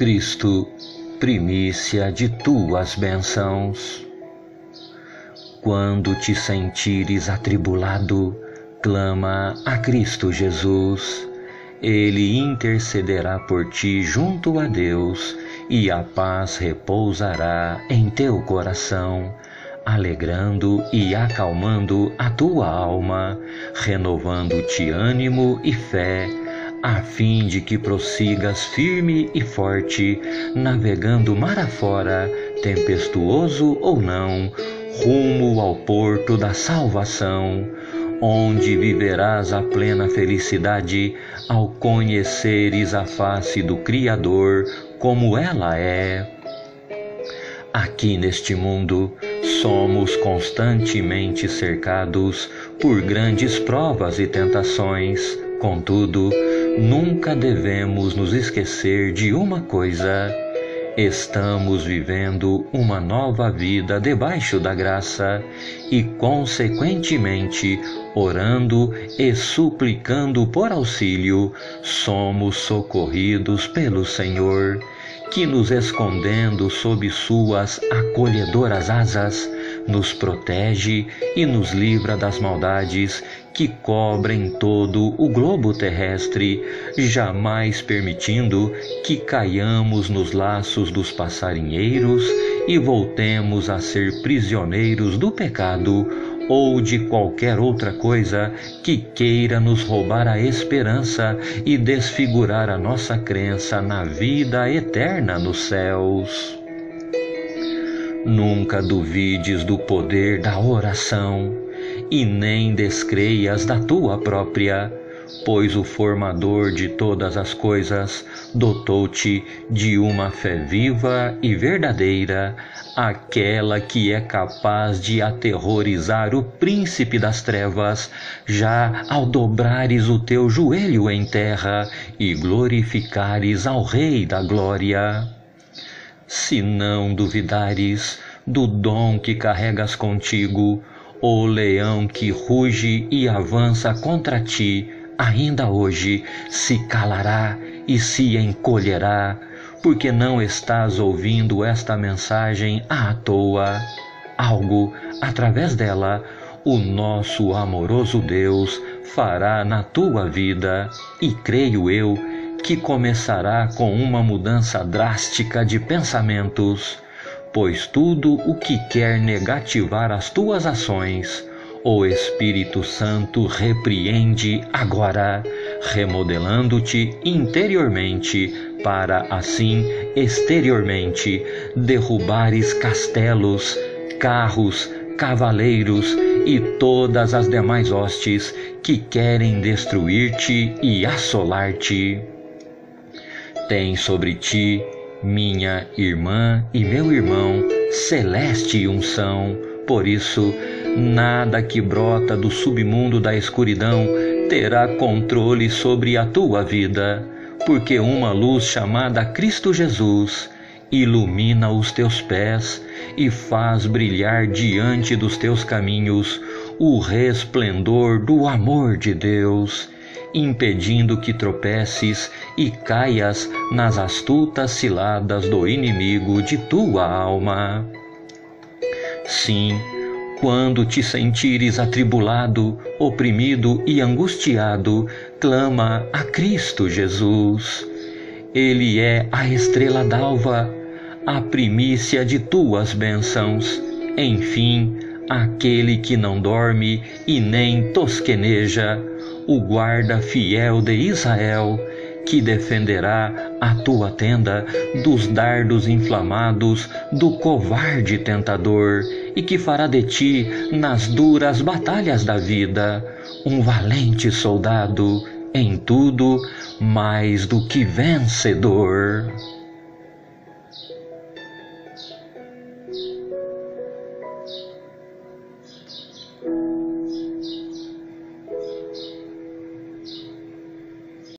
Cristo, primícia de tuas bênçãos. Quando te sentires atribulado, clama a Cristo Jesus. Ele intercederá por ti junto a Deus e a paz repousará em teu coração, alegrando e acalmando a tua alma, renovando-te ânimo e fé a fim de que prossigas firme e forte, navegando mar afora, tempestuoso ou não, rumo ao porto da salvação, onde viverás a plena felicidade ao conheceres a face do Criador como ela é. Aqui neste mundo, somos constantemente cercados por grandes provas e tentações, contudo, Nunca devemos nos esquecer de uma coisa: estamos vivendo uma nova vida debaixo da graça e, consequentemente, orando e suplicando por auxílio, somos socorridos pelo Senhor, que nos escondendo sob suas acolhedoras asas, nos protege e nos livra das maldades que cobrem todo o globo terrestre, jamais permitindo que caiamos nos laços dos passarinheiros e voltemos a ser prisioneiros do pecado ou de qualquer outra coisa que queira nos roubar a esperança e desfigurar a nossa crença na vida eterna nos céus. Nunca duvides do poder da oração e nem descreias da tua própria, pois o formador de todas as coisas dotou-te de uma fé viva e verdadeira, aquela que é capaz de aterrorizar o príncipe das trevas, já ao dobrares o teu joelho em terra e glorificares ao Rei da Glória. Se não duvidares do dom que carregas contigo, o leão que ruge e avança contra ti, ainda hoje se calará e se encolherá, porque não estás ouvindo esta mensagem à toa. Algo, através dela, o nosso amoroso Deus fará na tua vida, e creio eu que começará com uma mudança drástica de pensamentos pois tudo o que quer negativar as tuas ações, o Espírito Santo repreende agora, remodelando-te interiormente, para assim exteriormente derrubares castelos, carros, cavaleiros e todas as demais hostes que querem destruir-te e assolar-te. Tem sobre ti minha irmã e meu irmão, celeste unção. Por isso, nada que brota do submundo da escuridão terá controle sobre a tua vida, porque uma luz chamada Cristo Jesus ilumina os teus pés e faz brilhar diante dos teus caminhos o resplendor do amor de Deus impedindo que tropeces e caias nas astutas ciladas do inimigo de tua alma. Sim, quando te sentires atribulado, oprimido e angustiado, clama a Cristo Jesus. Ele é a estrela d'alva, a primícia de tuas bênçãos. Enfim, aquele que não dorme e nem tosqueneja, o guarda fiel de Israel, que defenderá a tua tenda dos dardos inflamados do covarde tentador e que fará de ti, nas duras batalhas da vida, um valente soldado, em tudo mais do que vencedor.